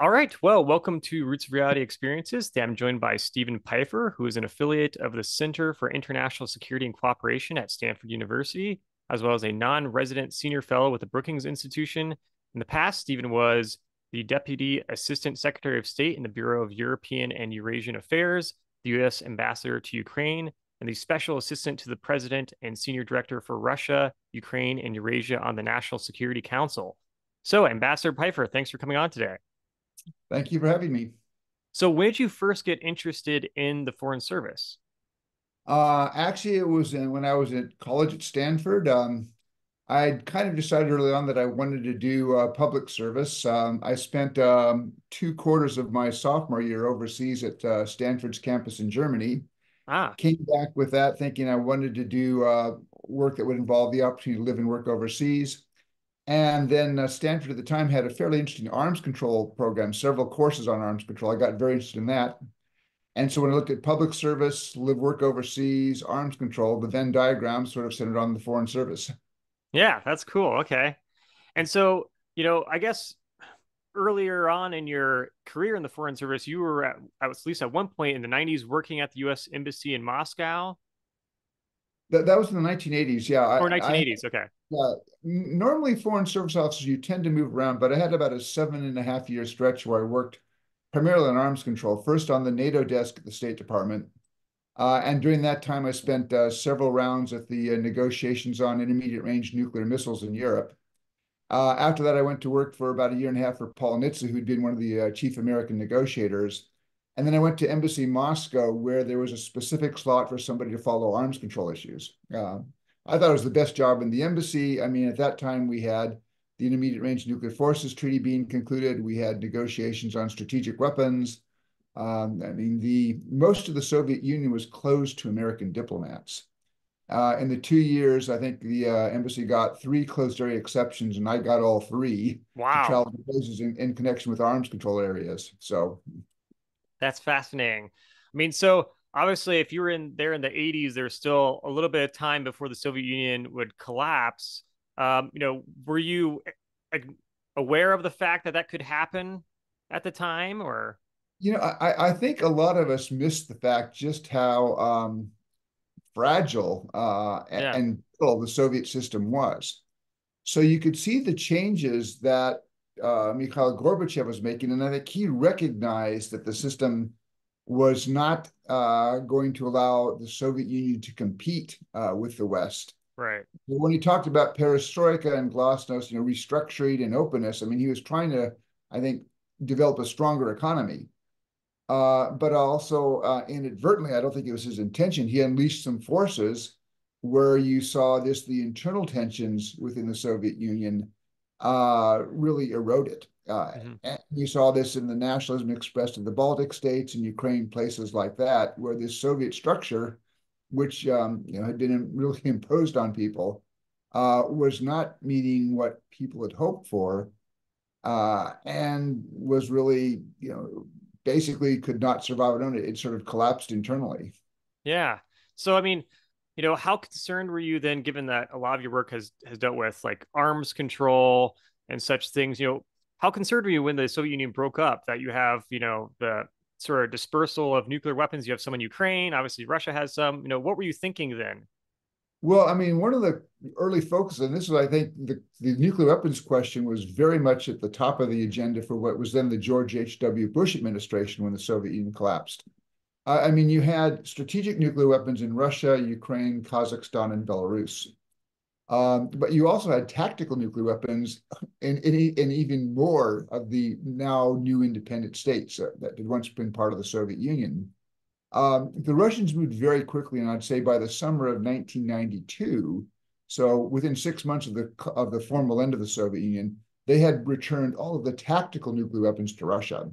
All right. Well, welcome to Roots of Reality Experiences. Today I'm joined by Steven Pifer, who is an affiliate of the Center for International Security and Cooperation at Stanford University, as well as a non resident senior fellow with the Brookings Institution. In the past, Steven was the Deputy Assistant Secretary of State in the Bureau of European and Eurasian Affairs, the U.S. Ambassador to Ukraine, and the Special Assistant to the President and Senior Director for Russia, Ukraine, and Eurasia on the National Security Council. So, Ambassador Pifer, thanks for coming on today. Thank you for having me. So, when did you first get interested in the Foreign Service? Uh, actually, it was in, when I was at college at Stanford. Um, I kind of decided early on that I wanted to do uh, public service. Um, I spent um, two quarters of my sophomore year overseas at uh, Stanford's campus in Germany. Ah. Came back with that thinking I wanted to do uh, work that would involve the opportunity to live and work overseas. And then uh, Stanford at the time had a fairly interesting arms control program, several courses on arms control. I got very interested in that. And so when I looked at public service, live, work overseas, arms control, the Venn diagram sort of centered on the foreign service. Yeah, that's cool. Okay. And so, you know, I guess earlier on in your career in the foreign service, you were at, at least at one point in the 90s working at the U.S. Embassy in Moscow. That, that was in the 1980s, yeah. Or 1980s, I, okay. Yeah, normally foreign service officers you tend to move around, but I had about a seven and a half year stretch where I worked primarily on arms control. First on the NATO desk at the State Department, uh, and during that time I spent uh, several rounds at the uh, negotiations on intermediate range nuclear missiles in Europe. Uh, after that, I went to work for about a year and a half for Paul Nitze, who'd been one of the uh, chief American negotiators. And then I went to Embassy Moscow, where there was a specific slot for somebody to follow arms control issues. Uh, I thought it was the best job in the embassy. I mean, at that time, we had the Intermediate Range Nuclear Forces Treaty being concluded. We had negotiations on strategic weapons. Um, I mean, the most of the Soviet Union was closed to American diplomats. Uh, in the two years, I think the uh, embassy got three closed area exceptions, and I got all three wow. to travel to places in, in connection with arms control areas. So that's fascinating. I mean, so obviously if you were in there in the 80s there's still a little bit of time before the soviet union would collapse um, you know were you aware of the fact that that could happen at the time or you know i, I think a lot of us missed the fact just how um, fragile uh, yeah. and the soviet system was so you could see the changes that uh, mikhail gorbachev was making and i think he recognized that the system was not uh, going to allow the Soviet Union to compete uh, with the West. Right. When he talked about perestroika and glasnost, you know, restructuring and openness, I mean, he was trying to, I think, develop a stronger economy. Uh, but also uh, inadvertently, I don't think it was his intention. He unleashed some forces where you saw this, the internal tensions within the Soviet Union uh, really eroded. Uh, mm-hmm. You saw this in the nationalism expressed in the Baltic states and Ukraine, places like that, where this Soviet structure, which um, you know had been really imposed on people, uh, was not meeting what people had hoped for, uh, and was really you know basically could not survive on it. It sort of collapsed internally. Yeah. So I mean, you know, how concerned were you then, given that a lot of your work has has dealt with like arms control and such things? You know, how concerned were you when the Soviet Union broke up that you have, you know, the sort of dispersal of nuclear weapons? You have some in Ukraine, obviously Russia has some. You know, what were you thinking then? Well, I mean, one of the early focuses, and this was, I think, the, the nuclear weapons question was very much at the top of the agenda for what was then the George H.W. Bush administration when the Soviet Union collapsed. I mean, you had strategic nuclear weapons in Russia, Ukraine, Kazakhstan, and Belarus. Um, but you also had tactical nuclear weapons in, in, in, even more of the now new independent states that had once been part of the Soviet Union. Um, the Russians moved very quickly, and I'd say by the summer of 1992, so within six months of the of the formal end of the Soviet Union, they had returned all of the tactical nuclear weapons to Russia.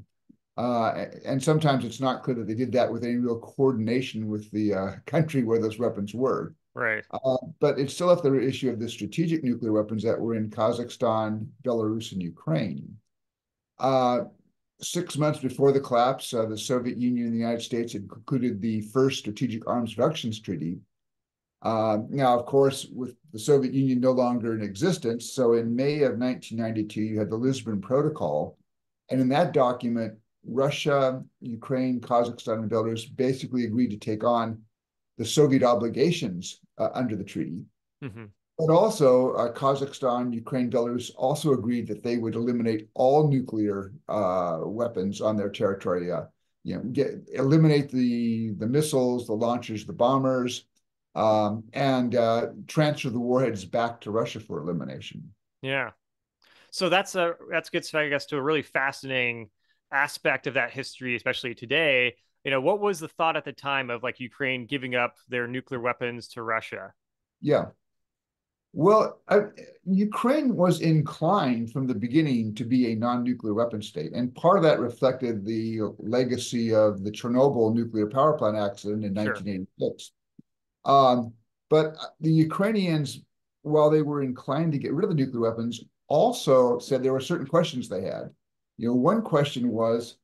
Uh, and sometimes it's not clear that they did that with any real coordination with the uh, country where those weapons were. Right. Uh, but it still left the issue of the strategic nuclear weapons that were in Kazakhstan, Belarus, and Ukraine. Uh, six months before the collapse, uh, the Soviet Union and the United States had concluded the first Strategic Arms Reductions Treaty. Uh, now, of course, with the Soviet Union no longer in existence, so in May of 1992, you had the Lisbon Protocol, And in that document, Russia, Ukraine, Kazakhstan, and Belarus basically agreed to take on the Soviet obligations uh, under the treaty. Mm-hmm. But also, uh, Kazakhstan, Ukraine, Belarus also agreed that they would eliminate all nuclear uh, weapons on their territory. Uh, you know, get, eliminate the the missiles, the launchers, the bombers, um, and uh, transfer the warheads back to Russia for elimination. Yeah, so that's a that's gets I guess to a really fascinating aspect of that history, especially today. You know, what was the thought at the time of like Ukraine giving up their nuclear weapons to Russia? Yeah. Well, I, Ukraine was inclined from the beginning to be a non-nuclear weapon state, and part of that reflected the legacy of the Chernobyl nuclear power plant accident in sure. 1986. Um, but the Ukrainians, while they were inclined to get rid of the nuclear weapons, also said there were certain questions they had. You know, one question was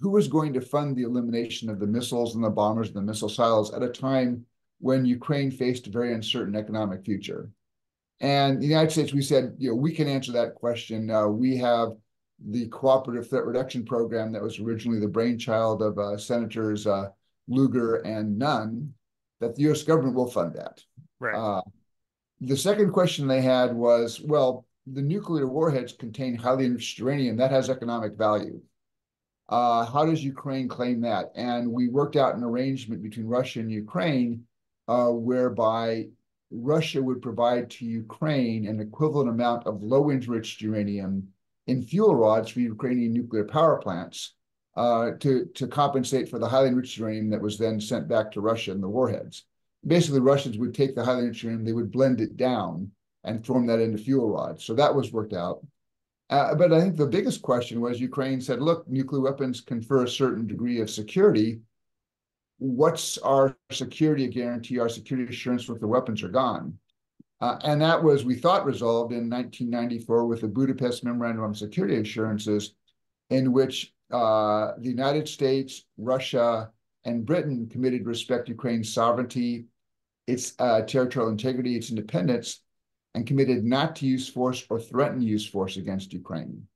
who was going to fund the elimination of the missiles and the bombers and the missile silos at a time when Ukraine faced a very uncertain economic future. And the United States, we said, you know, we can answer that question. Uh, we have the Cooperative Threat Reduction Program that was originally the brainchild of uh, Senators uh, Lugar and Nunn, that the U.S. government will fund that. Right. Uh, the second question they had was, well, the nuclear warheads contain highly enriched uranium that has economic value. Uh, how does Ukraine claim that? And we worked out an arrangement between Russia and Ukraine uh, whereby Russia would provide to Ukraine an equivalent amount of low enriched uranium in fuel rods for Ukrainian nuclear power plants uh, to, to compensate for the highly enriched uranium that was then sent back to Russia in the warheads. Basically, Russians would take the highly enriched uranium, they would blend it down and form that into fuel rods. So that was worked out. Uh, but I think the biggest question was Ukraine said, look, nuclear weapons confer a certain degree of security. What's our security guarantee, our security assurance if the weapons are gone? Uh, and that was, we thought, resolved in 1994 with the Budapest Memorandum on Security Assurances, in which uh, the United States, Russia, and Britain committed to respect Ukraine's sovereignty, its uh, territorial integrity, its independence, and committed not to use force or threaten to use force against Ukraine.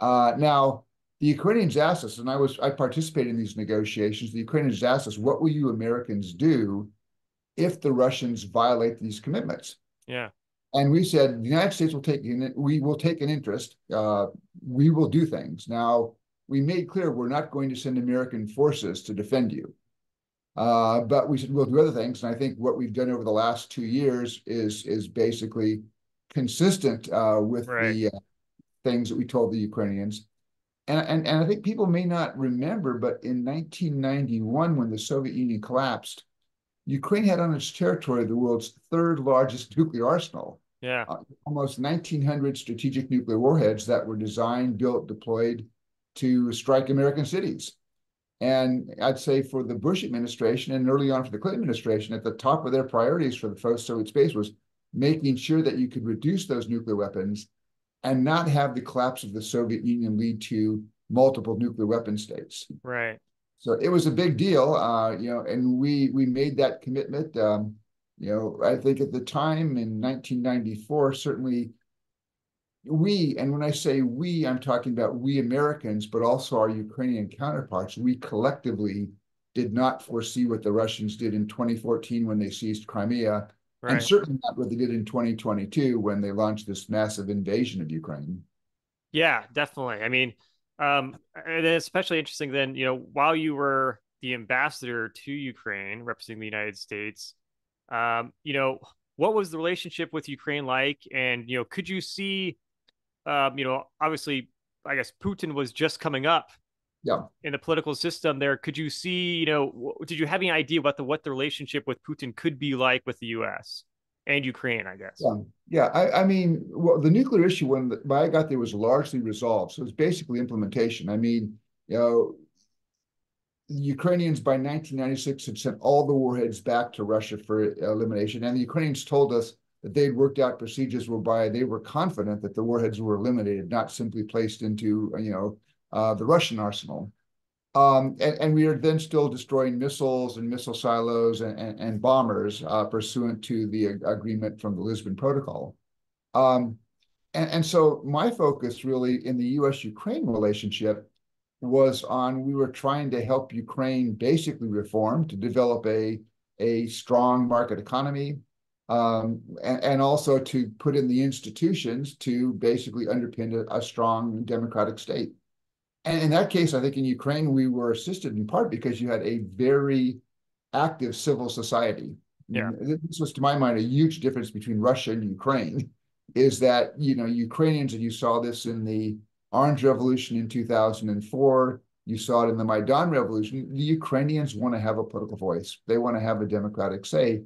Uh, now, the Ukrainians asked us, and I was I participated in these negotiations. The Ukrainians asked us, "What will you Americans do if the Russians violate these commitments?" Yeah, and we said the United States will take we will take an interest. Uh, we will do things. Now, we made clear we're not going to send American forces to defend you. Uh, but we said we'll do other things, and I think what we've done over the last two years is is basically consistent uh, with right. the uh, things that we told the Ukrainians. And, and, and I think people may not remember, but in 1991, when the Soviet Union collapsed, Ukraine had on its territory the world's third largest nuclear arsenal. Yeah. Uh, almost 1,900 strategic nuclear warheads that were designed, built, deployed to strike American cities. And I'd say for the Bush administration and early on for the Clinton administration, at the top of their priorities for the post-Soviet space was making sure that you could reduce those nuclear weapons and not have the collapse of the Soviet Union lead to multiple nuclear weapon states. Right. So it was a big deal, uh, you know, and we we made that commitment. Um, you know, I think at the time in 1994, certainly we, and when I say we, I'm talking about we Americans, but also our Ukrainian counterparts, we collectively did not foresee what the Russians did in 2014 when they seized Crimea, right. and certainly not what they did in 2022 when they launched this massive invasion of Ukraine. Yeah, definitely. I mean, um, and especially interesting then, you know, while you were the ambassador to Ukraine representing the United States, um, you know, what was the relationship with Ukraine like? And, you know, could you see um, you know, obviously, I guess Putin was just coming up yeah. in the political system there. Could you see, you know, did you have any idea about the what the relationship with Putin could be like with the U.S. and Ukraine? I guess. Yeah, yeah. I, I mean, well, the nuclear issue when, the, when I got there was largely resolved, so it's basically implementation. I mean, you know, the Ukrainians by 1996 had sent all the warheads back to Russia for elimination, and the Ukrainians told us that they had worked out procedures whereby they were confident that the warheads were eliminated, not simply placed into, you know, uh, the Russian arsenal. Um, and, and, we are then still destroying missiles and missile silos and, and, and bombers uh, pursuant to the agreement from the Lisbon Protocol. Um, and, and so my focus really in the U.S. Ukraine relationship was on we were trying to help Ukraine basically reform to develop a a strong market economy, um, and, and, also to put in the institutions to basically underpin a, a, strong democratic state. And in that case, I think in Ukraine we were assisted in part because you had a very active civil society. Yeah, this was to my mind a huge difference between Russia and Ukraine. Is that you know Ukrainians, and you saw this in the Orange Revolution in 2004. You saw it in the Maidan Revolution. The Ukrainians want to have a political voice. They want to have a democratic say.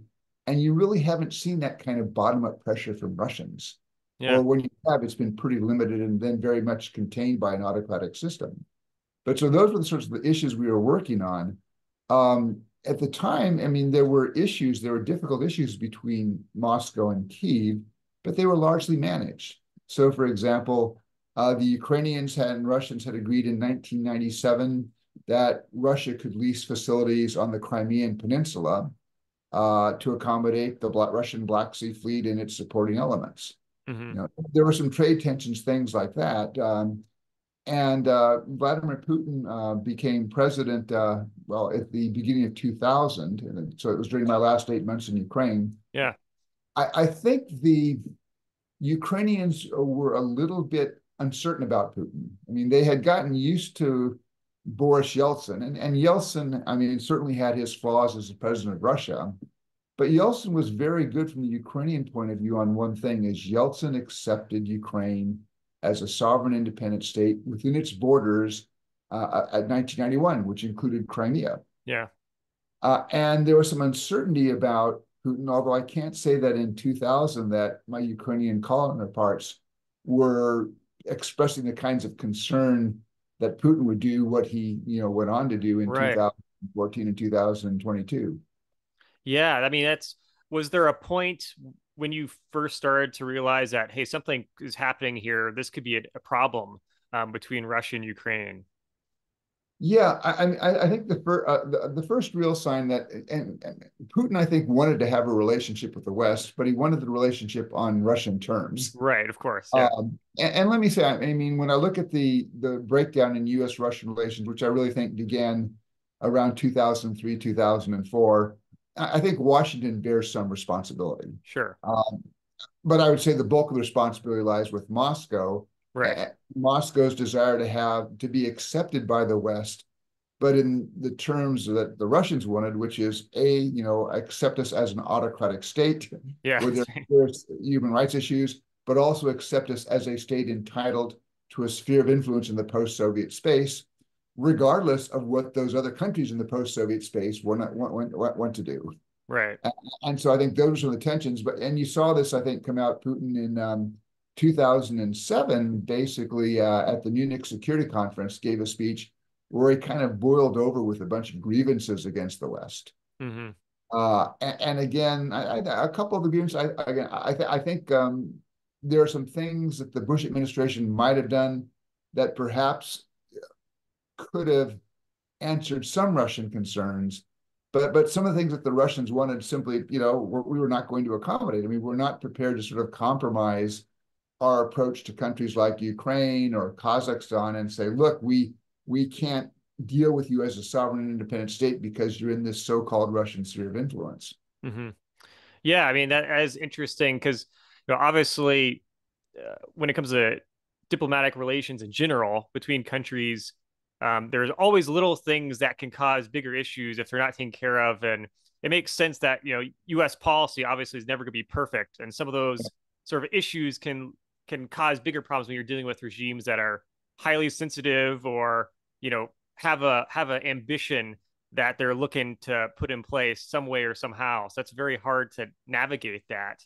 And you really haven't seen that kind of bottom up pressure from Russians. Yeah. Or when you have, it's been pretty limited and then very much contained by an autocratic system. But so those were the sorts of the issues we were working on. Um, at the time, I mean, there were issues, there were difficult issues between Moscow and Kiev, but they were largely managed. So, for example, uh, the Ukrainians had, and Russians had agreed in 1997 that Russia could lease facilities on the Crimean Peninsula uh, to accommodate the Black, Russian Black Sea Fleet and its supporting elements. Mm-hmm. You know, there were some trade tensions, things like that. Um, and uh, Vladimir Putin uh, became president, uh, well, at the beginning of 2000. And so it was during my last eight months in Ukraine. Yeah. I, I think the Ukrainians were a little bit uncertain about Putin. I mean, they had gotten used to Boris Yeltsin, and, and Yeltsin, I mean, certainly had his flaws as the president of Russia, but Yeltsin was very good from the Ukrainian point of view on one thing: is Yeltsin accepted Ukraine as a sovereign, independent state within its borders uh, at 1991, which included Crimea. Yeah, uh, and there was some uncertainty about Putin, although I can't say that in 2000 that my Ukrainian counterparts were expressing the kinds of concern that Putin would do what he, you know, went on to do in right. 2014 and 2022. Yeah, I mean, that's was there a point when you first started to realize that hey, something is happening here? This could be a, a problem um, between Russia and Ukraine. Yeah, I, I, I think the, fir- uh, the, the first real sign that and, and, Putin, I think, wanted to have a relationship with the West, but he wanted the relationship on Russian terms. Right, of course. Yeah. Um, and, and, let me say, I mean, when I look at the the breakdown in U.S.-Russian relations, which I really think began around 2003, 2004, I think Washington bears some responsibility. Sure. Um, but I would say the bulk of the responsibility lies with Moscow right. Moscow's desire to have to be accepted by the West, but in the terms that the Russians wanted, which is a you know accept us as an autocratic state, yeah, where there's human rights issues, but also accept us as a state entitled to a sphere of influence in the post-Soviet space, regardless of what those other countries in the post-Soviet space want, want, want, want to do. Right. And, and, so I think those are the tensions. But and you saw this, I think, come out Putin in um, 2007, basically uh, at the Munich Security Conference, gave a speech where he kind of boiled over with a bunch of grievances against the West. Mm-hmm. Uh, and, and, again, I, I, a couple of the grievances, I, again, I, th- I think um, there are some things that the Bush administration might have done that perhaps could have answered some Russian concerns. But, but some of the things that the Russians wanted simply, you know, we were not going to accommodate. I mean, we're not prepared to sort of compromise our approach to countries like Ukraine or Kazakhstan and say, look, we we can't deal with you as a sovereign and independent state because you're in this so-called Russian sphere of influence. Mm-hmm. Yeah, I mean that is interesting because you know obviously uh, when it comes to diplomatic relations in general between countries, um, there's always little things that can cause bigger issues if they're not taken care of, and it makes sense that you know U.S. policy obviously is never going to be perfect, and some of those sort of issues can can cause bigger problems when you're dealing with regimes that are highly sensitive or you know have a have an ambition that they're looking to put in place some way or somehow. So that's very hard to navigate that.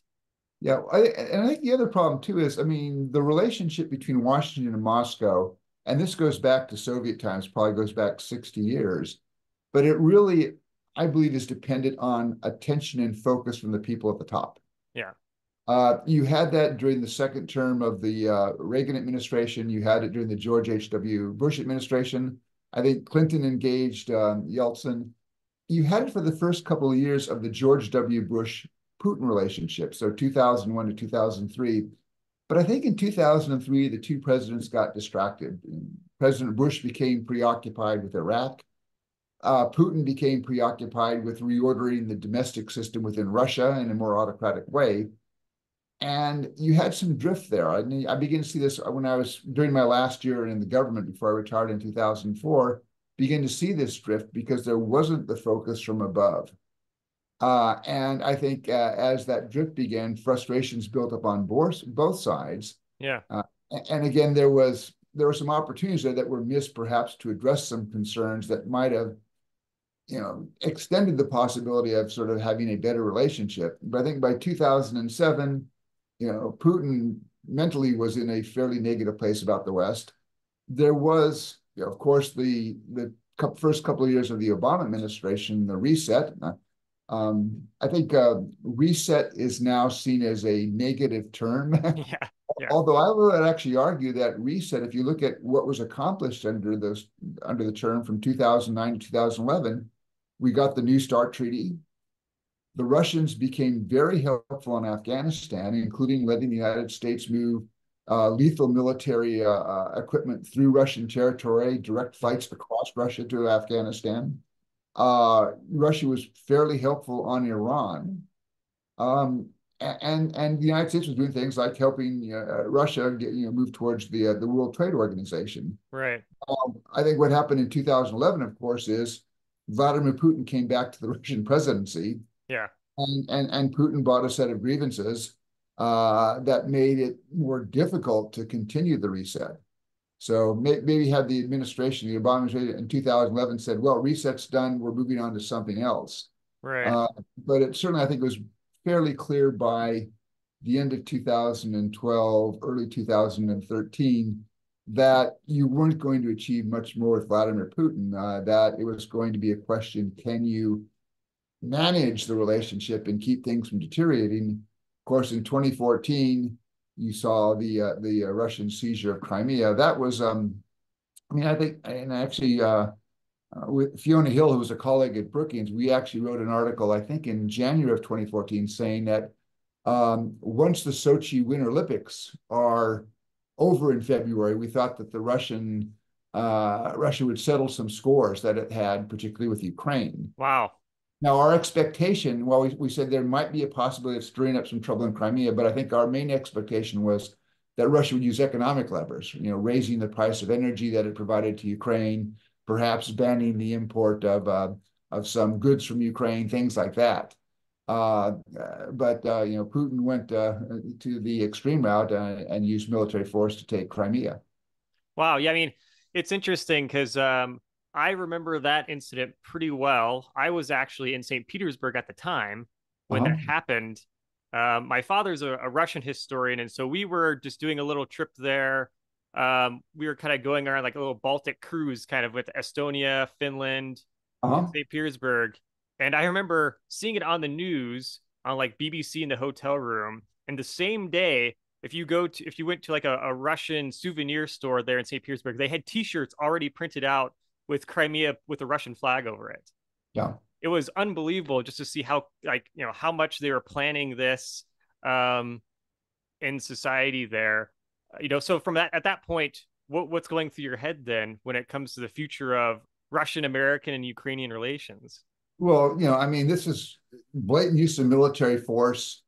Yeah, I, and I think the other problem too is, I mean, the relationship between Washington and Moscow, and this goes back to Soviet times, probably goes back 60 years, but it really, I believe, is dependent on attention and focus from the people at the top. Yeah. Uh, you had that during the second term of the uh, Reagan administration. You had it during the George H.W. Bush administration. I think Clinton engaged um, Yeltsin. You had it for the first couple of years of the George W. Bush Putin relationship, so 2001 to 2003. But I think in 2003, the two presidents got distracted. President Bush became preoccupied with Iraq. Uh, Putin became preoccupied with reordering the domestic system within Russia in a more autocratic way. And you had some drift there. I, I began to see this when I was during my last year in the government before I retired in 2004, begin to see this drift because there wasn't the focus from above. Uh, and I think uh, as that drift began, frustrations built up on both, both sides. Yeah. Uh, and again, there was there were some opportunities there that were missed, perhaps, to address some concerns that might have, you know, extended the possibility of sort of having a better relationship. But I think by 2007, you know, Putin mentally was in a fairly negative place about the West. There was, you know, of course, the the first couple of years of the Obama administration, the reset. Um, I think uh, reset is now seen as a negative term. yeah, yeah. Although I would actually argue that reset, if you look at what was accomplished under those under the term from 2009 to 2011, we got the New START treaty. The Russians became very helpful in Afghanistan, including letting the United States move uh, lethal military uh, uh, equipment through Russian territory, direct flights across Russia to Afghanistan. Uh, Russia was fairly helpful on Iran. Um, and and the United States was doing things like helping uh, Russia get you know move towards the uh, the World Trade Organization. Right. Um, I think what happened in 2011, of course, is Vladimir Putin came back to the Russian presidency. Yeah. And and and Putin brought a set of grievances uh, that made it more difficult to continue the reset. So may, maybe had the administration, the Obama administration in 2011 said, well, reset's done, we're moving on to something else. Right. Uh, but it certainly, I think, was fairly clear by the end of 2012, early 2013, that you weren't going to achieve much more with Vladimir Putin, uh, that it was going to be a question, can you manage the relationship and keep things from deteriorating? Of course, in 2014, you saw the uh, the uh, Russian seizure of Crimea. That was, um, I mean, I think, and actually, uh, uh, with Fiona Hill, who was a colleague at Brookings, we actually wrote an article, I think, in January of 2014, saying that um, once the Sochi Winter Olympics are over in February, we thought that the Russian uh, Russia would settle some scores that it had, particularly with Ukraine. Wow. Now, our expectation, well, we, we said there might be a possibility of stirring up some trouble in Crimea, but I think our main expectation was that Russia would use economic levers, you know, raising the price of energy that it provided to Ukraine, perhaps banning the import of uh, of some goods from Ukraine, things like that. Uh, but uh, you know, Putin went uh, to the extreme route uh, and used military force to take Crimea. Wow, yeah, I mean, it's interesting because um, I remember that incident pretty well. I was actually in St. Petersburg at the time when uh-huh. that happened. Um, my father's a, a, Russian historian, and so we were just doing a little trip there. Um, we were kind of going around like a little Baltic cruise, kind of with Estonia, Finland, uh-huh. St. Petersburg, and I remember seeing it on the news on like BBC in the hotel room. And the same day, if you go to if you went to like a, a Russian souvenir store there in St. Petersburg, they had T-shirts already printed out with Crimea with a Russian flag over it. Yeah. It was unbelievable just to see how like you know how much they were planning this um in society there. Uh, you know, so from that at that point, what what's going through your head then when it comes to the future of Russian American and Ukrainian relations? Well, you know, I mean, this is blatant use of military force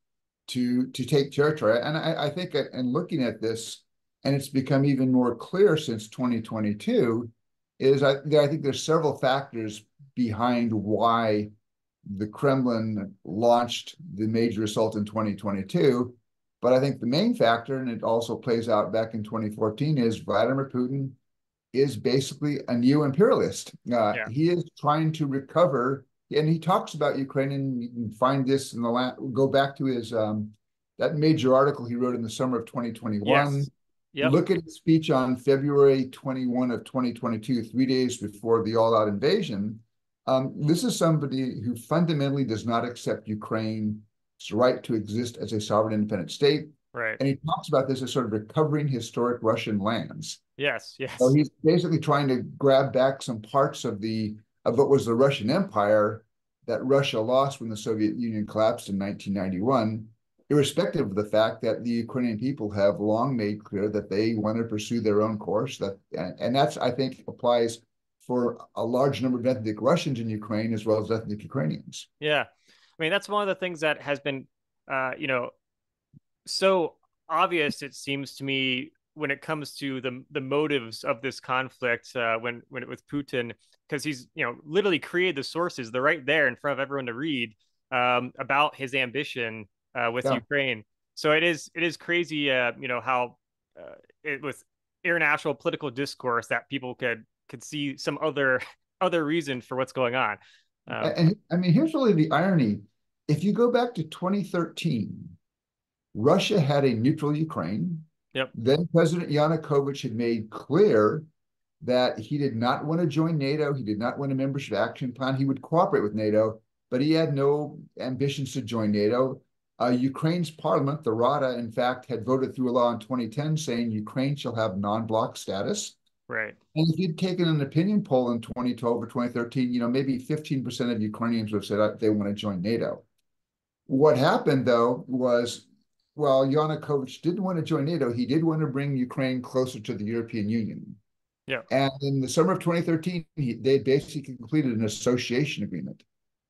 to to take territory, and I, I think in looking at this, and it's become even more clear since 2022 is I, I think there's several factors behind why the Kremlin launched the major assault in 2022. But I think the main factor, and it also plays out back in 2014, is Vladimir Putin is basically a neo imperialist. Uh, yeah. He is trying to recover, and he talks about Ukraine, and you can find this in the last, go back to his um, that major article he wrote in the summer of 2021. Yes. Yep. Look at his speech on February 21 of 2022, three days before the all-out invasion. Um, this is somebody who fundamentally does not accept Ukraine's right to exist as a sovereign independent state. Right. And he talks about this as sort of recovering historic Russian lands. Yes, yes. So he's basically trying to grab back some parts of the of what was the Russian Empire that Russia lost when the Soviet Union collapsed in 1991 irrespective of the fact that the Ukrainian people have long made clear that they want to pursue their own course. That and, and that's I think applies for a large number of ethnic Russians in Ukraine as well as ethnic Ukrainians. Yeah, I mean that's one of the things that has been, uh, you know, so obvious. It seems to me when it comes to the the motives of this conflict, uh, when when it, with Putin, because he's you know literally created the sources. They're right there in front of everyone to read um, about his ambition uh, with yeah. Ukraine. So it is it is crazy, uh, you know, how uh, it with international political discourse that people could could see some other other reason for what's going on. Um, and I mean, here's really the irony: if you go back to 2013, Russia had a neutral Ukraine. Yep. Then President Yanukovych had made clear that he did not want to join NATO. He did not want a membership action plan. He would cooperate with NATO, but he had no ambitions to join NATO. Uh, Ukraine's parliament, the Rada, in fact, had voted through a law in 2010 saying Ukraine shall have non-bloc status. Right. And if you'd taken an opinion poll in 2012 or 2013, you know, maybe 15% of Ukrainians would have said uh, they want to join NATO. What happened, though, was while Yanukovych didn't want to join NATO, he did want to bring Ukraine closer to the European Union. Yeah. And in the summer of 2013, he, they basically completed an association agreement.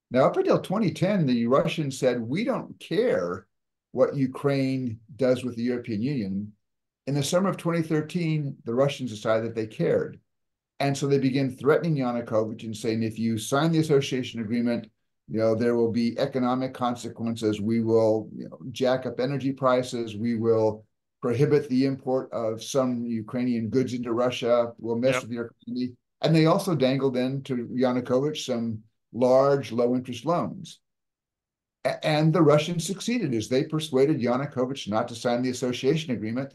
Now, up until 2010, the Russians said, we don't care what Ukraine does with the European Union. In the summer of 2013, the Russians decided that they cared. And so they began threatening Yanukovych and saying, if you sign the association agreement, you know, there will be economic consequences. We will you know, jack up energy prices. We will prohibit the import of some Ukrainian goods into Russia. We'll mess yep. with your economy. And they also dangled in to Yanukovych some large low interest loans. And the Russians succeeded as they persuaded Yanukovych not to sign the association agreement.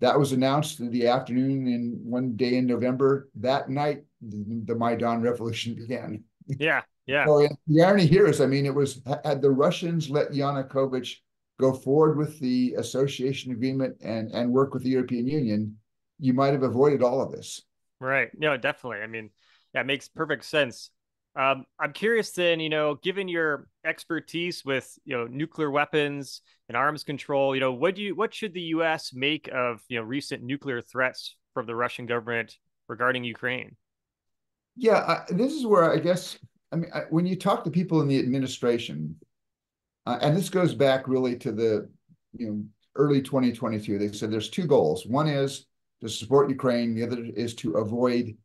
That was announced in the afternoon in one day in November. That night, the Maidan revolution began. Yeah, yeah. So the irony here is, I mean, it was had the Russians let Yanukovych go forward with the association agreement and and work with the European Union, you might have avoided all of this. Right. No, definitely. I mean, that makes perfect sense. Um, I'm curious then, you know, given your expertise with, you know, nuclear weapons and arms control, you know, what do you, what should the U.S. make of, you know, recent nuclear threats from the Russian government regarding Ukraine? Yeah, I, this is where I guess, I mean, I, when you talk to people in the administration, uh, and this goes back really to the, you know, early 2022, they said there's two goals. One is to support Ukraine. The other is to avoid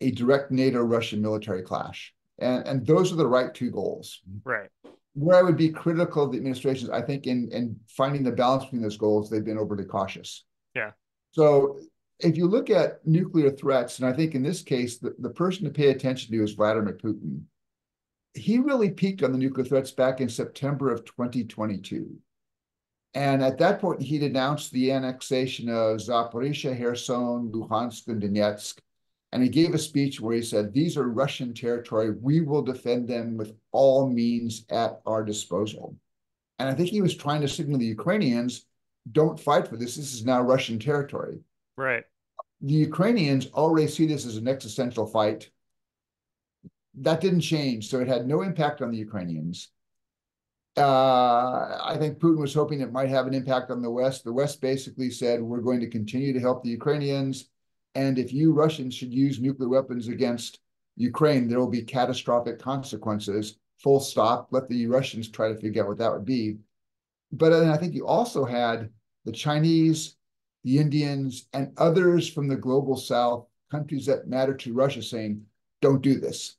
a direct NATO-Russian military clash. And, and those are the right two goals. Right. Where I would be critical of the administration is, I think, in, in finding the balance between those goals, they've been overly cautious. Yeah. So if you look at nuclear threats, and I think in this case, the, the person to pay attention to is Vladimir Putin. He really peaked on the nuclear threats back in September of 2022. And at that point, he'd announced the annexation of Zaporizhia, Kherson, Luhansk, and Donetsk. And he gave a speech where he said, These are Russian territory. We will defend them with all means at our disposal. And I think he was trying to signal the Ukrainians, don't fight for this. This is now Russian territory. Right. The Ukrainians already see this as an existential fight. That didn't change. So it had no impact on the Ukrainians. Uh, I think Putin was hoping it might have an impact on the West. The West basically said, we're going to continue to help the Ukrainians and if you Russians should use nuclear weapons against Ukraine, there will be catastrophic consequences. Full stop. Let the Russians try to figure out what that would be. But then I think you also had the Chinese, the Indians, and others from the global south, countries that matter to Russia, saying, don't do this.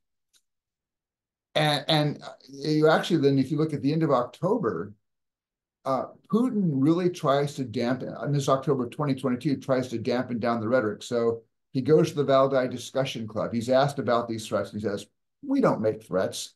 And, and you actually then, if you look at the end of October, uh, Putin really tries to dampen, in this October 2022, tries to dampen down the rhetoric. So he goes to the Valdai Discussion Club. He's asked about these threats. And he says, We don't make threats.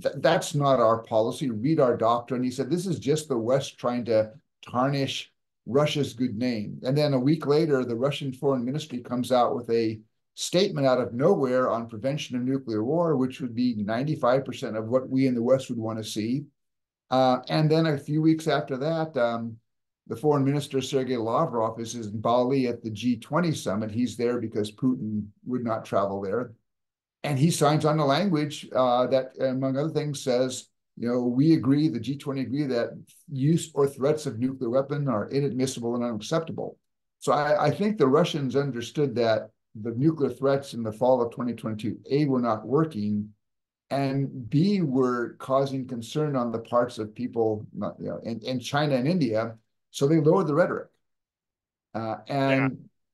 Th- that's not our policy. Read our doctrine. He said, This is just the West trying to tarnish Russia's good name. And then a week later, the Russian foreign ministry comes out with a statement out of nowhere on prevention of nuclear war, which would be 95% of what we in the West would want to see. Uh, and then a few weeks after that, um, the foreign minister Sergei Lavrov is in Bali at the G20 summit. He's there because Putin would not travel there, and he signs on the language uh, that, among other things, says you know, we agree, the G20 agree that use or threats of nuclear weapon are inadmissible and unacceptable. So I, I think the Russians understood that the nuclear threats in the fall of 2022, A, were not working, and B, were causing concern on the parts of people you know, in, in China and India. So they lowered the rhetoric. Uh, and yeah.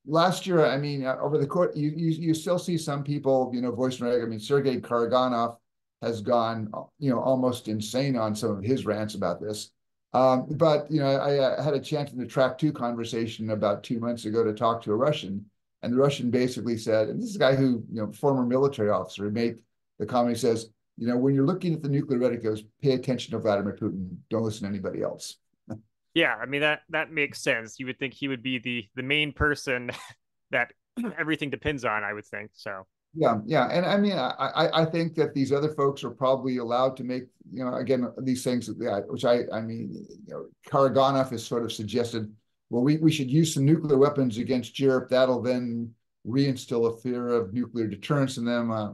last year, I mean, uh, over the court, you, you you still see some people, you know, voicing. I mean, Sergei Karaganov has gone, you know, almost insane on some of his rants about this. Um, but you know, I, I, had a chance in the track two conversation about two months ago to talk to a Russian, and the Russian basically said, and this is a guy who, you know, former military officer, made the comedy says, you know, when you're looking at the nuclear reticos, pay attention to Vladimir Putin. Don't listen to anybody else. Yeah, I mean that that makes sense. You would think he would be the the main person that everything depends on. I would think so. Yeah, yeah, and I mean, I I think that these other folks are probably allowed to make you know again these things which I I mean you know Karaganov has sort of suggested. Well, we we should use some nuclear weapons against Europe. That'll then reinstill a fear of nuclear deterrence in them. Uh,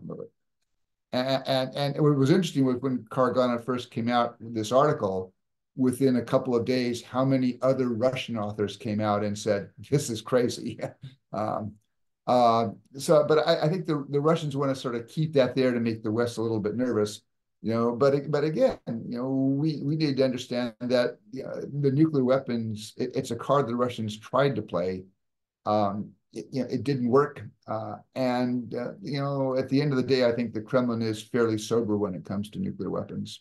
and, and what was interesting was when Karaganov first came out with this article within a couple of days how many other Russian authors came out and said, this is crazy. um, uh, so, but I, I, think the, the Russians want to sort of keep that there to make the West a little bit nervous, you know, but, but again, you know, we, we need to understand that you know, the nuclear weapons, it, it's a card the Russians tried to play. Um, it, you know, it didn't work. Uh, and, uh, you know, at the end of the day, I think the Kremlin is fairly sober when it comes to nuclear weapons.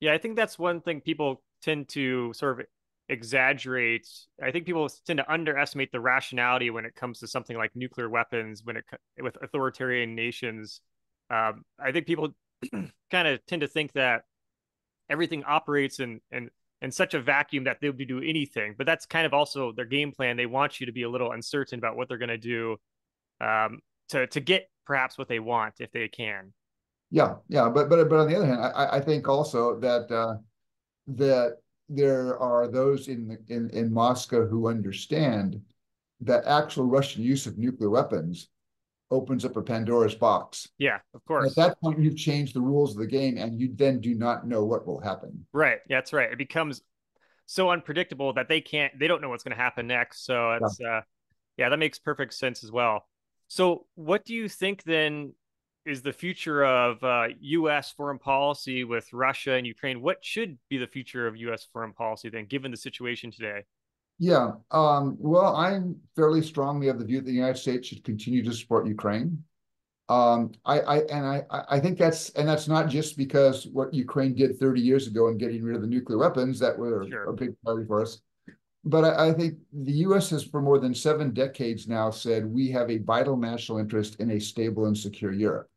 Yeah, I think that's one thing people tend to sort of exaggerate. I think people tend to underestimate the rationality when it comes to something like nuclear weapons. When it with authoritarian nations, um, I think people kind of tend to think that everything operates in in in such a vacuum that they would do anything. But that's kind of also their game plan. They want you to be a little uncertain about what they're going to do um, to to get perhaps what they want if they can. Yeah, yeah, but but but on the other hand, I, I think also that uh, that there are those in, in, in Moscow who understand that actual Russian use of nuclear weapons opens up a Pandora's box. Yeah, of course. At that point, you've changed the rules of the game and you then do not know what will happen. Right. That's right. It becomes so unpredictable that they can't, they don't know what's going to happen next. So it's, yeah. uh, yeah, that makes perfect sense as well. So what do you think then is the future of uh, U.S. foreign policy with Russia and Ukraine? What should be the future of U.S. foreign policy then, given the situation today? Yeah, um, well, I'm fairly strongly of the view that the United States should continue to support Ukraine. Um, I, I and I, I think that's and that's not just because what Ukraine did 30 years ago in getting rid of the nuclear weapons that were sure. a big priority for us. But I, I, think the U.S. has, for more than seven decades now, said we have a vital national interest in a stable and secure Europe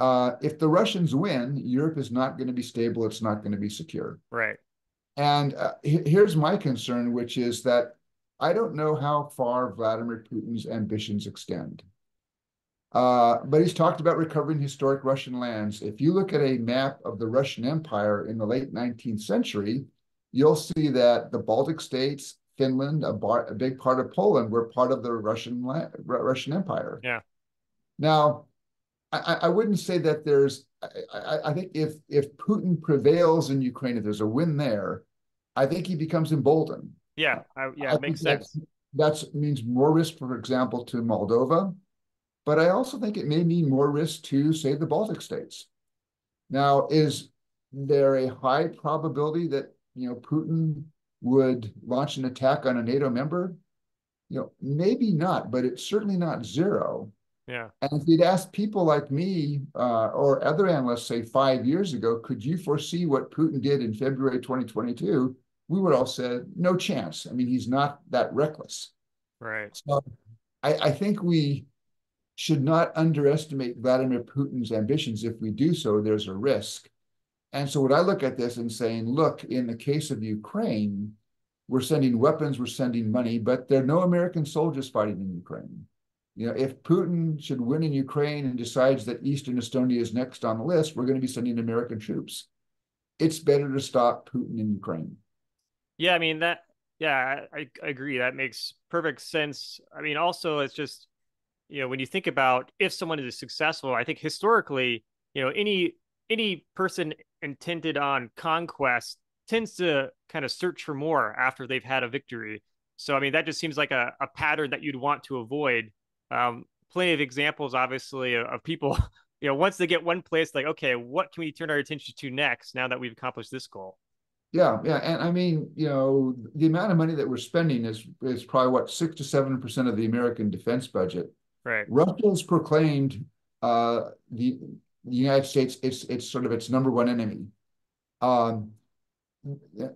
uh, if the Russians win, Europe is not going to be stable. It's not going to be secure. Right. And uh, here's my concern, which is that I don't know how far Vladimir Putin's ambitions extend. Uh, but he's talked about recovering historic Russian lands. If you look at a map of the Russian Empire in the late 19th century, you'll see that the Baltic states, Finland, a, bar, a big part of Poland were part of the Russian Russian Empire. Yeah. Now, I, I wouldn't say that there's. I, I think if if Putin prevails in Ukraine, if there's a win there, I think he becomes emboldened. Yeah, I, yeah, it makes sense. That means more risk, for example, to Moldova, but I also think it may mean more risk to, say, the Baltic states. Now, is there a high probability that you know Putin would launch an attack on a NATO member? You know, maybe not, but it's certainly not zero. Yeah. And if you'd asked people like me uh, or other analysts, say five years ago, could you foresee what Putin did in February 2022? We would all said, no chance. I mean, he's not that reckless. Right. So I, I think we should not underestimate Vladimir Putin's ambitions. If we do so, there's a risk. And so when I look at this and saying, look, in the case of Ukraine, we're sending weapons, we're sending money, but there are no American soldiers fighting in Ukraine. You know, if Putin should win in Ukraine and decides that Eastern Estonia is next on the list, we're going to be sending American troops. It's better to stop Putin in Ukraine. Yeah, I mean that. Yeah, I, I agree. That makes perfect sense. I mean, also, it's just you know when you think about if someone is successful, I think historically, you know, any any person intended on conquest tends to kind of search for more after they've had a victory. So, I mean, that just seems like a, a pattern that you'd want to avoid. Um, plenty of examples, obviously, of, of people, you know, once they get one place, like, okay, what can we turn our attention to next now that we've accomplished this goal? Yeah, yeah, and I mean, you know, the amount of money that we're spending is is probably what six to seven percent of the American defense budget. Right. Russia's proclaimed uh, the the United States it's it's sort of its number one enemy. Um,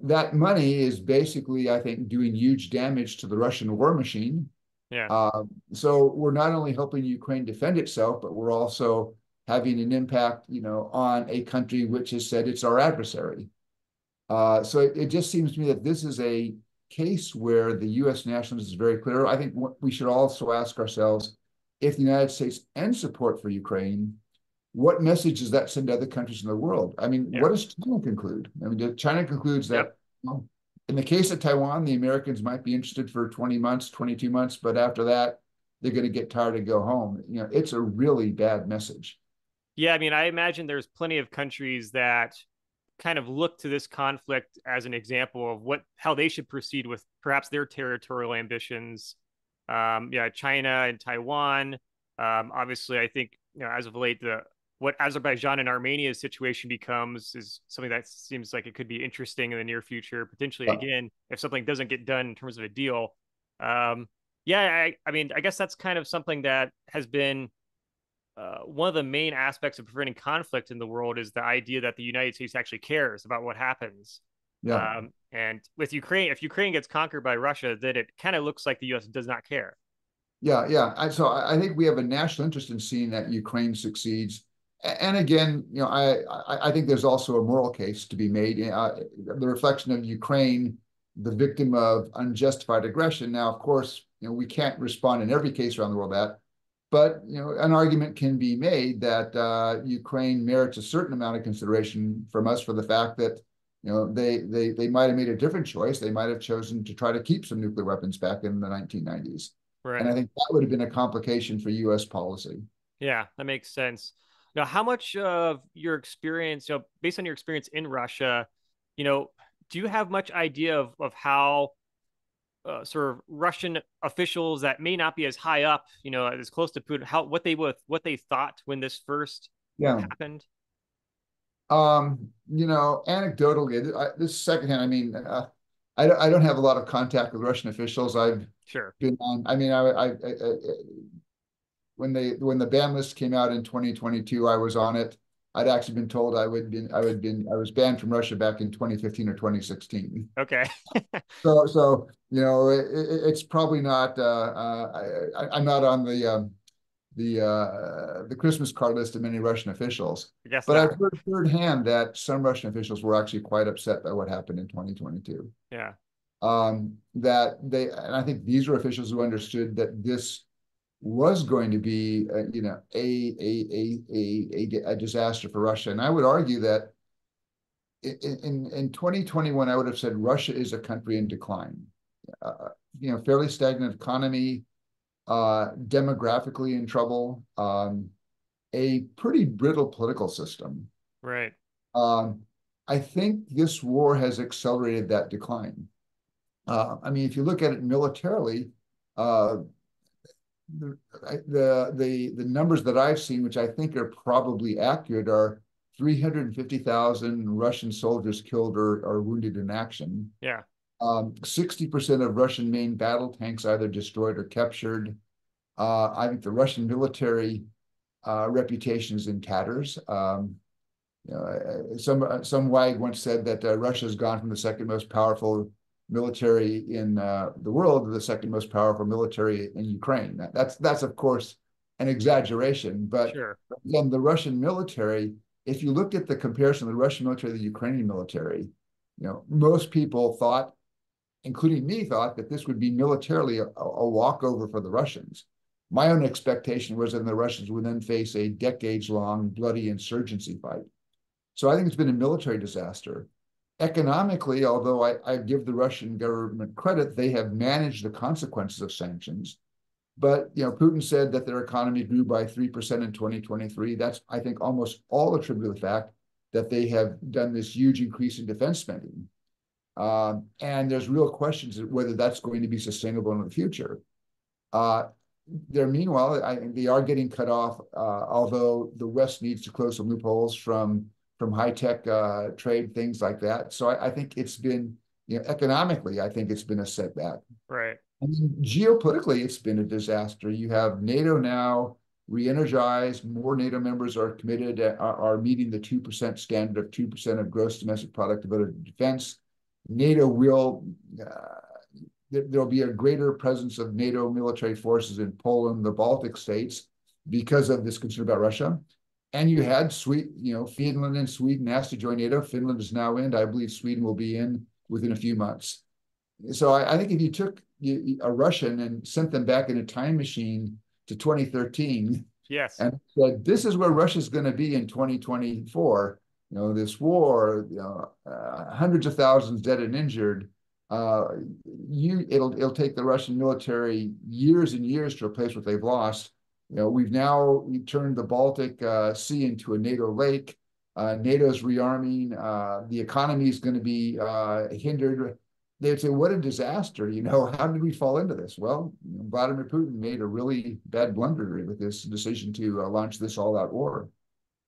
that money is basically, I think, doing huge damage to the Russian war machine. Yeah. Uh, so we're not only helping Ukraine defend itself, but we're also having an impact, you know, on a country which has said it's our adversary. Uh, so it, it, just seems to me that this is a case where the U.S. nationalism is very clear. I think we should also ask ourselves if the United States ends support for Ukraine, what message does that send to other countries in the world? I mean, yeah. what does China conclude? I mean, China concludes that yep. well, in the case of Taiwan, the Americans might be interested for 20 months, 22 months, but after that, they're going to get tired and go home. You know, it's a really bad message. Yeah, I mean, I imagine there's plenty of countries that kind of look to this conflict as an example of what how they should proceed with perhaps their territorial ambitions. Um, yeah, China and Taiwan. Um, obviously, I think you know as of late the what Azerbaijan and Armenia's situation becomes is something that seems like it could be interesting in the near future. Potentially, again, if something doesn't get done in terms of a deal. Um, yeah, I, I mean, I guess that's kind of something that has been uh, one of the main aspects of preventing conflict in the world is the idea that the United States actually cares about what happens. Yeah. Um, and with Ukraine, if Ukraine gets conquered by Russia, then it kind of looks like the U.S. does not care. Yeah, yeah. I, so I think we have a national interest in seeing that Ukraine succeeds. And again, you know, I I think there's also a moral case to be made. Uh, the reflection of Ukraine, the victim of unjustified aggression. Now, of course, you know, we can't respond in every case around the world that but you know, an argument can be made that uh, Ukraine merits a certain amount of consideration from us for the fact that you know they they they might have made a different choice. They might have chosen to try to keep some nuclear weapons back in the 1990s. Right. And I think that would have been a complication for U.S. policy. Yeah, that makes sense. Now, how much of your experience, you know, based on your experience in Russia, you know, do you have much idea of of how uh, sort of Russian officials that may not be as high up, you know, as close to Putin, how what they would what they thought when this first yeah. happened? Um, you know, anecdotally, I, this secondhand. I mean, uh, I I don't have a lot of contact with Russian officials. I've sure been on. I mean, I, I, I, I when they when the ban list came out in 2022, I was on it. I'd actually been told I would been I would been I was banned from Russia back in 2015 or 2016. Okay. so so you know it, it's probably not. Uh, uh, I, am not on the um, the uh, the Christmas card list of many Russian officials. Yes, but I've heard third hand that some Russian officials were actually quite upset by what happened in 2022. Yeah. Um, that they and I think these are officials who understood that this was going to be, uh, you know, a, a, a, a, a, disaster for Russia. And I would argue that in, in, in 2021, I would have said Russia is a country in decline. Uh, you know, fairly stagnant economy, uh, demographically in trouble, um, a pretty brittle political system. Right. Um, I think this war has accelerated that decline. Uh, I mean, if you look at it militarily, uh, the, the the the numbers that I've seen, which I think are probably accurate, are 350,000 Russian soldiers killed or, or wounded in action. Yeah. Um, 60% of Russian main battle tanks either destroyed or captured. Uh, I think the Russian military uh, reputation is in tatters. Um, you know, some some wag once said that uh, Russia has gone from the second most powerful military in uh, the world, the second most powerful military in Ukraine. That's that's of course an exaggeration, but sure. again, the Russian military. If you looked at the comparison of the Russian military to the Ukrainian military, you know most people thought, including me, thought that this would be militarily a, a walkover for the Russians. My own expectation was that the Russians would then face a decades-long bloody insurgency fight. So I think it's been a military disaster economically, although I, I, give the Russian government credit, they have managed the consequences of sanctions. But you know, Putin said that their economy grew by three percent in 2023. That's I think almost all attributed to the fact that they have done this huge increase in defense spending. Um, and there's real questions whether that's going to be sustainable in the future. Uh, there, meanwhile, I, they are getting cut off, uh, although the West needs to close some loopholes from from high tech uh, trade, things like that. So I, I, think it's been, you know, economically, I think it's been a setback. Right. And geopolitically, it's been a disaster. You have NATO now re-energized. More NATO members are committed, are, are meeting the two percent standard of two percent of gross domestic product devoted to defense. NATO will. Uh, there'll be a greater presence of NATO military forces in Poland, the Baltic states, because of this concern about Russia. And you had Sweden, you know, Finland and Sweden asked to join NATO. Finland is now in. I believe Sweden will be in within a few months. So I, I think if you took a Russian and sent them back in a time machine to 2013, yes, and said this is where Russia's going to be in 2024. You know, this war, you know, uh, hundreds of thousands dead and injured. Uh, you, it'll it'll take the Russian military years and years to replace what they've lost. You know, we've now turned the Baltic uh, Sea into a NATO lake. Uh, NATO's rearming. Uh, the economy is going to be uh, hindered. They'd say, "What a disaster!" You know, how did we fall into this? Well, Vladimir Putin made a really bad blunder with this decision to uh, launch this all-out war.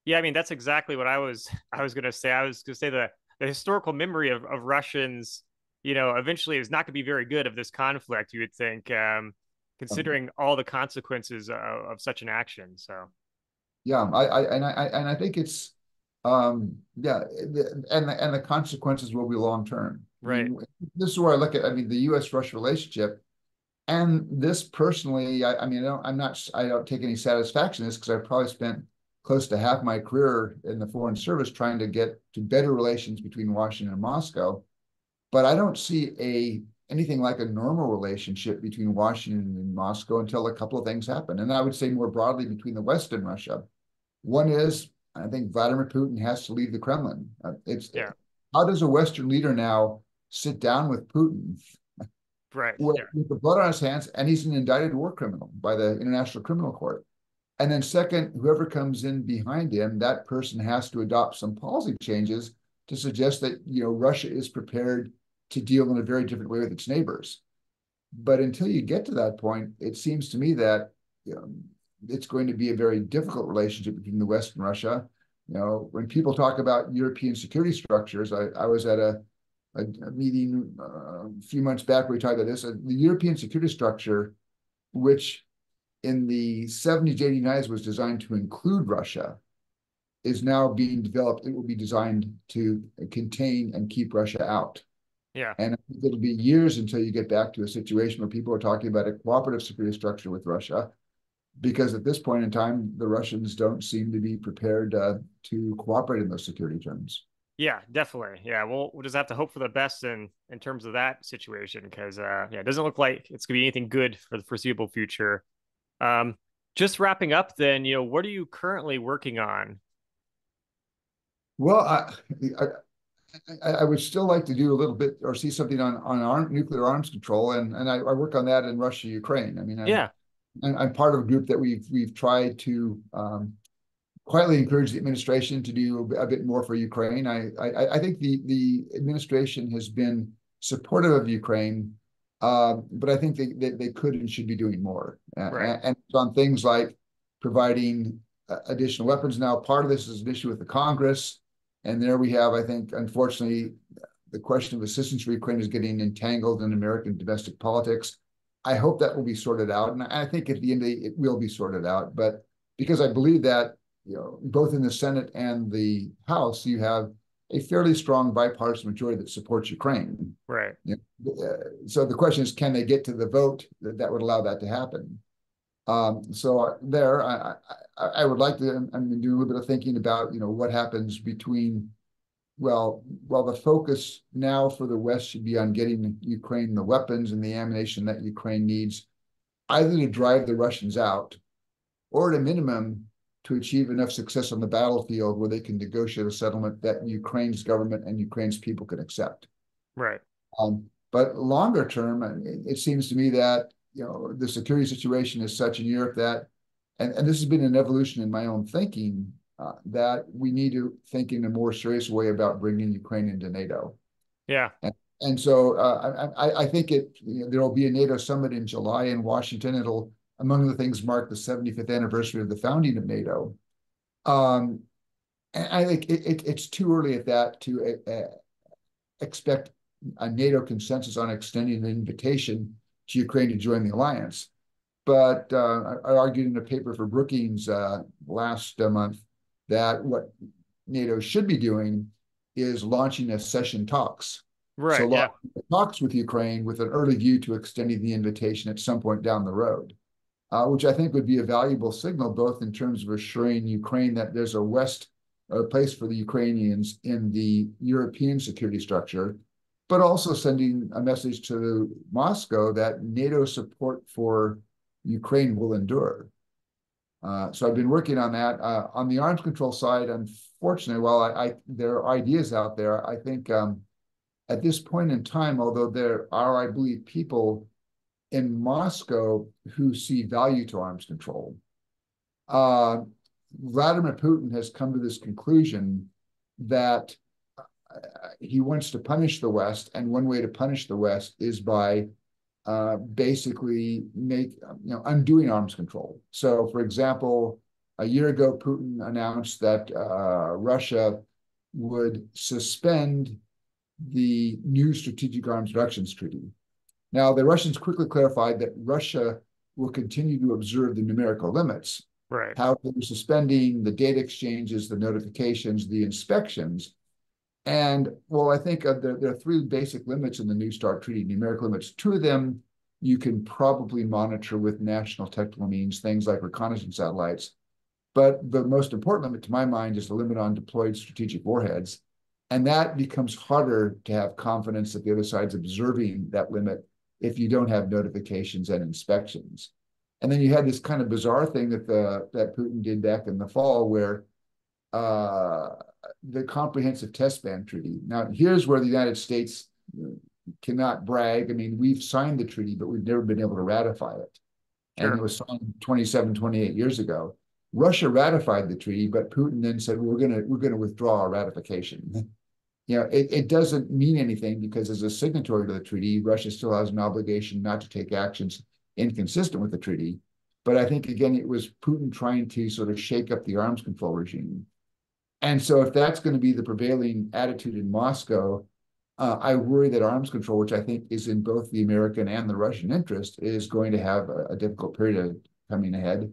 Yeah, I mean that's exactly what I was I was going to say. I was going to say the the historical memory of of Russians, you know, eventually is not going to be very good of this conflict. You would think. Um, considering all the consequences of, of such an action. So, yeah, I, I and I and I think it's um yeah and the, and the consequences will be long term right this is where i look at i mean the us russia relationship and this personally i, I mean I don't, i'm not i don't take any satisfaction in this because i've probably spent close to half my career in the foreign service trying to get to better relations between washington and moscow but i don't see a anything like a normal relationship between Washington and Moscow until a couple of things happen. And I would say more broadly between the West and Russia. One is, I think Vladimir Putin has to leave the Kremlin. Uh, it's yeah. how does a Western leader now sit down with Putin, right, with, yeah. with the blood on his hands, and he's an indicted war criminal by the International Criminal Court. And then second, whoever comes in behind him, that person has to adopt some policy changes to suggest that you know Russia is prepared to deal in a very different way with its neighbors. But until you get to that point, it seems to me that you know, it's going to be a very difficult relationship between the West and Russia. You know, when people talk about European security structures, I, I was at a, a, a meeting uh, a few months back where we talked about this. Uh, the European security structure, which in the 70s, 80s was designed to include Russia, is now being developed. It will be designed to contain and keep Russia out. Yeah. And it'll be years until you get back to a situation where people are talking about a cooperative security structure with Russia, because at this point in time, the Russians don't seem to be prepared uh, to cooperate in those security terms. Yeah, definitely. Yeah, we'll we'll just have to hope for the best in in terms of that situation because uh, yeah, it doesn't look like it's gonna be anything good for the foreseeable future. Um, just wrapping up, then you know, what are you currently working on? Well, I, I I, I, would still like to do a little bit or see something on on arm, nuclear arms control, and and I, I work on that in Russia, Ukraine. I mean, I'm, yeah, I'm, part of a group that we've we've tried to um, quietly encourage the administration to do a bit more for Ukraine. I I, I think the the administration has been supportive of Ukraine, uh, but I think they, they, they could and should be doing more. Right. And, and on things like providing uh, additional weapons. Now, part of this is an issue with the Congress. And there we have, I think, unfortunately, the question of assistance for Ukraine is getting entangled in American domestic politics. I hope that will be sorted out. And I think at the end of the it will be sorted out. But because I believe that, you know, both in the Senate and the House, you have a fairly strong bipartisan majority that supports Ukraine. Right. You know, uh, so the question is, can they get to the vote that, that would allow that to happen? Um, so there, I, I, I, would like to. I'm doing a little bit of thinking about you know what happens between. Well, while the focus now for the West should be on getting Ukraine the weapons and the ammunition that Ukraine needs, either to drive the Russians out, or at a minimum to achieve enough success on the battlefield where they can negotiate a settlement that Ukraine's government and Ukraine's people can accept. Right. Um, but longer term, it seems to me that you know, the security situation is such in Europe that, and, and this has been an evolution in my own thinking, uh, that we need to think in a more serious way about bringing Ukraine into NATO. Yeah. And, and so uh, I, I, think it you know, there will be a NATO summit in July in Washington. It'll, among the things, mark the 75th anniversary of the founding of NATO. Um, and I think it, it, it's too early at that to uh, uh expect a NATO consensus on extending an invitation to Ukraine to join the alliance. But uh, I argued in a paper for Brookings uh, last uh, month that what NATO should be doing is launching accession talks. Right. So yeah. talks with Ukraine with an early view to extending the invitation at some point down the road, uh, which I think would be a valuable signal, both in terms of assuring Ukraine that there's a West a place for the Ukrainians in the European security structure, but also sending a message to Moscow that NATO support for Ukraine will endure. Uh, so I've been working on that. Uh, on the arms control side, unfortunately, while I, I there are ideas out there, I think um, at this point in time, although there are, I believe, people in Moscow who see value to arms control, uh, Vladimir Putin has come to this conclusion that he wants to punish the West, and one way to punish the West is by uh, basically make you know undoing arms control. So, for example, a year ago, Putin announced that uh, Russia would suspend the new Strategic Arms Reductions Treaty. Now, the Russians quickly clarified that Russia will continue to observe the numerical limits. Right. How they're suspending the data exchanges, the notifications, the inspections, and well, I think uh, there, there, are three basic limits in the New START Treaty, numeric limits. Two of them you can probably monitor with national technical means, things like reconnaissance satellites. But the most important limit to my mind is the limit on deployed strategic warheads. And that becomes harder to have confidence that the other side's observing that limit if you don't have notifications and inspections. And then you had this kind of bizarre thing that the that Putin did back in the fall where uh, the Comprehensive Test Ban Treaty. Now, here's where the United States uh, cannot brag. I mean, we've signed the treaty, but we've never been able to ratify it. Sure. And it was signed 27, 28 years ago. Russia ratified the treaty, but Putin then said, well, we're going to we're going to withdraw our ratification. you know, it, it doesn't mean anything because as a signatory to the treaty, Russia still has an obligation not to take actions inconsistent with the treaty. But I think, again, it was Putin trying to sort of shake up the arms control regime. And so, if that's going to be the prevailing attitude in Moscow, uh, I worry that arms control, which I think is in both the American and the Russian interest, is going to have a, a difficult period coming ahead.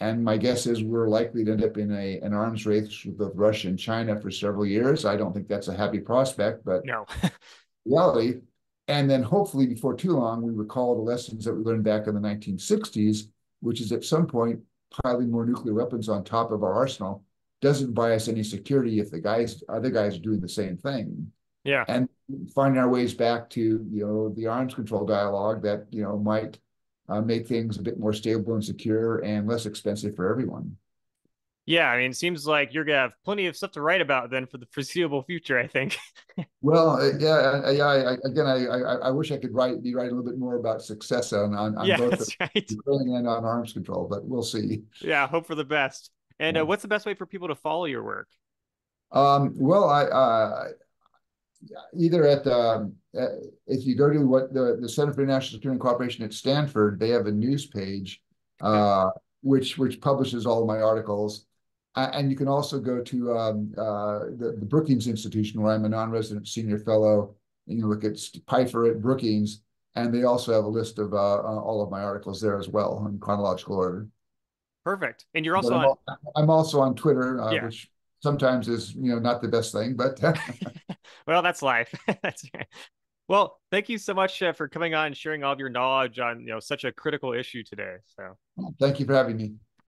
And my guess is we're likely to end up in a an arms race with Russia and China for several years. I don't think that's a happy prospect, but no reality. And then hopefully before too long, we recall the lessons that we learned back in the 1960s, which is at some point piling more nuclear weapons on top of our arsenal doesn't buy us any security if the guys other guys are doing the same thing. Yeah. And finding our ways back to, you know, the arms control dialogue that, you know, might uh, make things a bit more stable and secure and less expensive for everyone. Yeah, I mean, it seems like you're gonna have plenty of stuff to write about then for the foreseeable future. I think. well, uh, yeah, yeah. I, again, I, I, I wish I could write be writing a little bit more about success on on, on yeah, both that's the, right. and on arms control, but we'll see. Yeah, hope for the best. And uh, what's the best way for people to follow your work? Um, well, I uh, either at the uh, if you go to what the the Center for International Security and Cooperation at Stanford, they have a news page uh, which which publishes all my articles. and you can also go to um, uh, the, the Brookings Institution, where I'm a non-resident senior fellow. And you look at Pifer at Brookings, and they also have a list of uh, all of my articles there as well in chronological order. Perfect. And you're also I'm, on. I'm also on Twitter, uh, yeah. which sometimes is you know not the best thing, but well, that's life. that's well. Thank you so much uh, for coming on and sharing all of your knowledge on you know such a critical issue today. So thank you for having me.